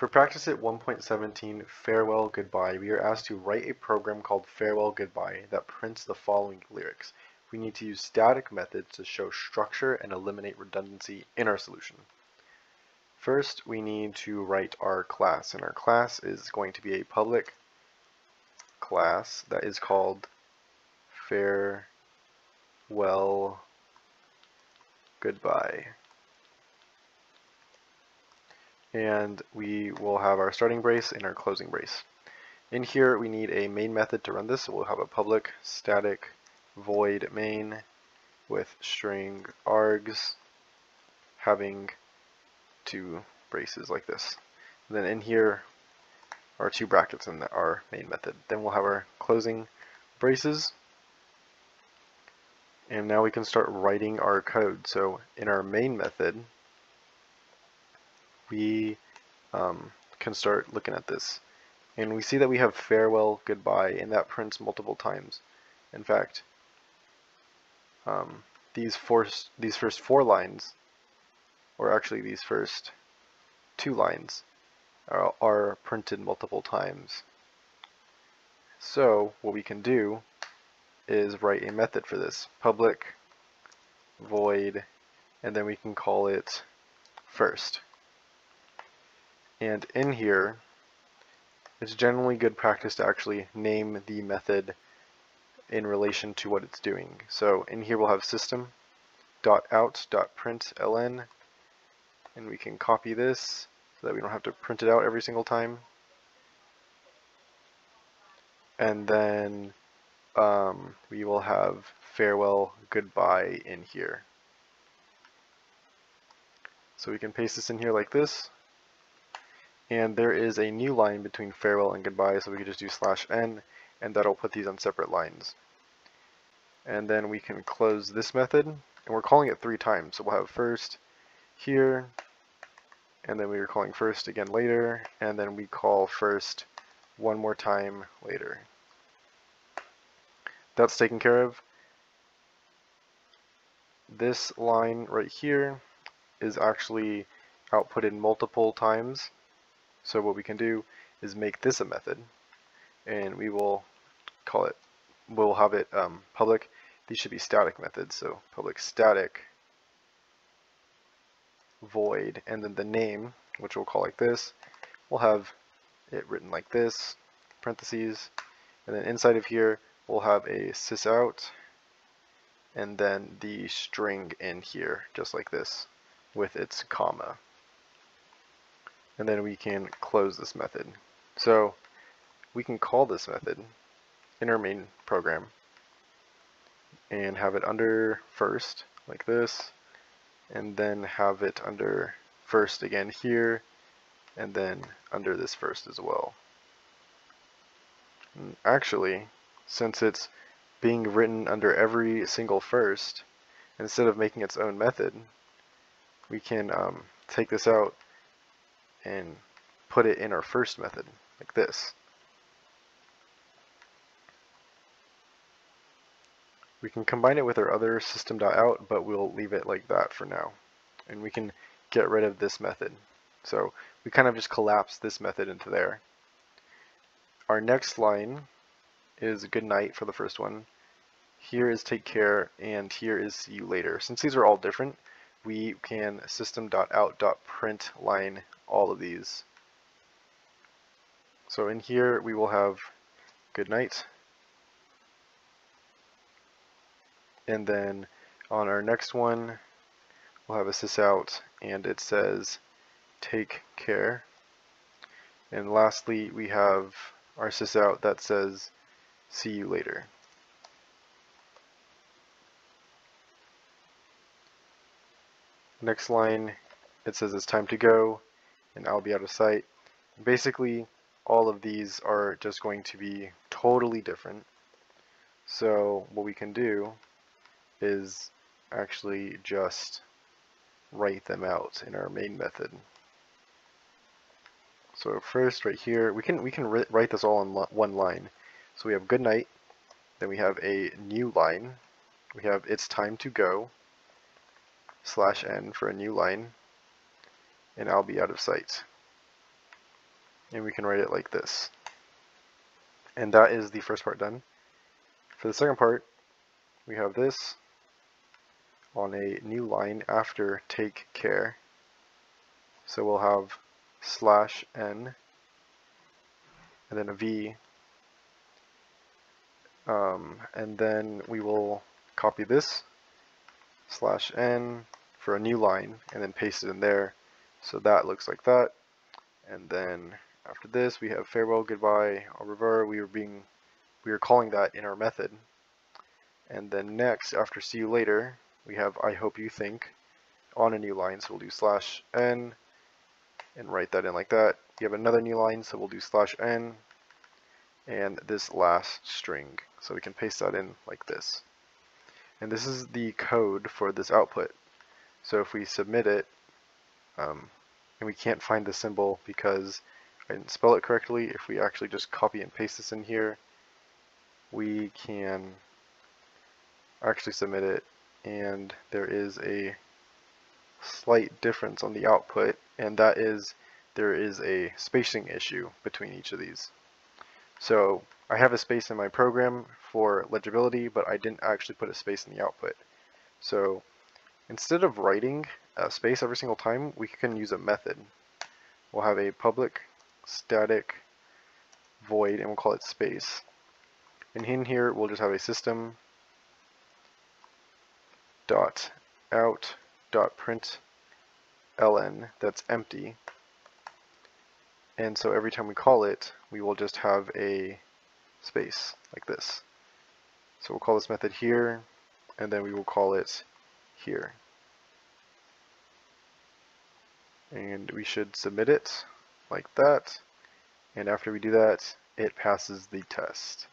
For Practice-it 1.17 Farewell Goodbye, we are asked to write a program called Farewell Goodbye that prints the following lyrics. We need to use static methods to show structure and eliminate redundancy in our solution. First, we need to write our class, and our class is going to be a public class that is called Farewell Goodbye and we will have our starting brace and our closing brace. In here we need a main method to run this, so we'll have a public static void main with string args having two braces like this. And then in here are two brackets in our main method. Then we'll have our closing braces and now we can start writing our code. So in our main method we um, can start looking at this. And we see that we have farewell, goodbye, and that prints multiple times. In fact, um, these, first, these first four lines, or actually these first two lines, are, are printed multiple times. So what we can do is write a method for this. Public void, and then we can call it first. And in here, it's generally good practice to actually name the method in relation to what it's doing. So in here we'll have system.out.println and we can copy this so that we don't have to print it out every single time. And then um, we will have farewell goodbye in here. So we can paste this in here like this and there is a new line between farewell and goodbye, so we can just do slash n, and that'll put these on separate lines. And then we can close this method, and we're calling it three times. So we'll have first here, and then we are calling first again later, and then we call first one more time later. That's taken care of. This line right here is actually outputted multiple times so what we can do is make this a method, and we will call it, we'll have it um, public. These should be static methods, so public static void, and then the name, which we'll call like this, we'll have it written like this, parentheses, and then inside of here we'll have a sysout, and then the string in here, just like this, with its comma and then we can close this method. So we can call this method in our main program and have it under first like this and then have it under first again here and then under this first as well. And actually since it's being written under every single first instead of making its own method we can um, take this out and put it in our first method, like this. We can combine it with our other system.out, but we'll leave it like that for now. And we can get rid of this method. So we kind of just collapse this method into there. Our next line is good night for the first one. Here is take care, and here is see you later. Since these are all different, we can system.out.print line all of these. So in here we will have good night. And then on our next one, we'll have a sysout and it says take care. And lastly, we have our sysout that says see you later. Next line, it says it's time to go and I'll be out of sight. Basically, all of these are just going to be totally different. So what we can do is actually just write them out in our main method. So first, right here, we can we can write this all in one line. So we have good night, then we have a new line. We have it's time to go slash n for a new line, and I'll be out of sight. and we can write it like this. And that is the first part done. For the second part, we have this on a new line after take care. So we'll have slash n and then a v um, and then we will copy this slash n for a new line and then paste it in there so that looks like that and then after this we have farewell goodbye au revoir we are being we are calling that in our method and then next after see you later we have I hope you think on a new line, so we'll do slash n and write that in like that. You have another new line, so we'll do slash n and this last string. So we can paste that in like this. And this is the code for this output. So if we submit it, um, and we can't find the symbol because I didn't spell it correctly, if we actually just copy and paste this in here, we can actually submit it and there is a slight difference on the output and that is there is a spacing issue between each of these. So I have a space in my program for legibility but I didn't actually put a space in the output. So instead of writing a space every single time we can use a method. We'll have a public static void and we'll call it space. And in here we'll just have a system dot out dot print ln that's empty and so every time we call it we will just have a space like this so we'll call this method here and then we will call it here. And we should submit it like that. And after we do that it passes the test